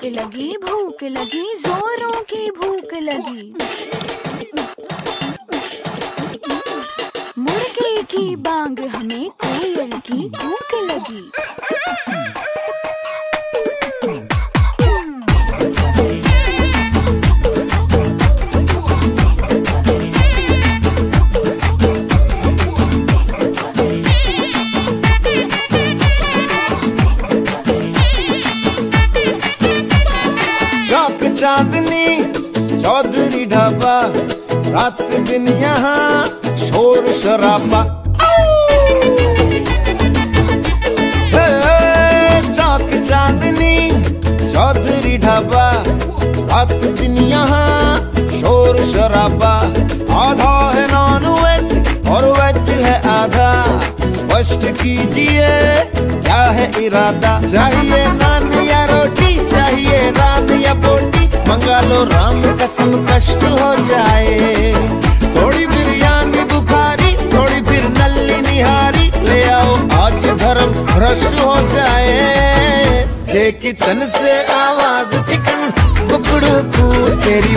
भूख लगी भूख लगी, जोरों की भूख लगी। मुर्गे की बांग हमें कोयल की भूख लगी। चौधरी ढाबा, रात दिन यहाँ शोर शराबा। चौक चांदनी, चौधरी ढाबा, रात दिन यहाँ शोर शराबा। आधा है नॉन वेज और वेज है आधा। स्पष्ट कीजिए, क्या है इरादा? चाहिए नान कसम कष्ट हो जाए। थोड़ी बिरयानी बुखारी, थोड़ी फिर नल्ली निहारी। ले आओ, आज धर्म भ्रष्ट हो जाए। ये किचन से आवाज़ चिकन, बुकड़ू तू तेरी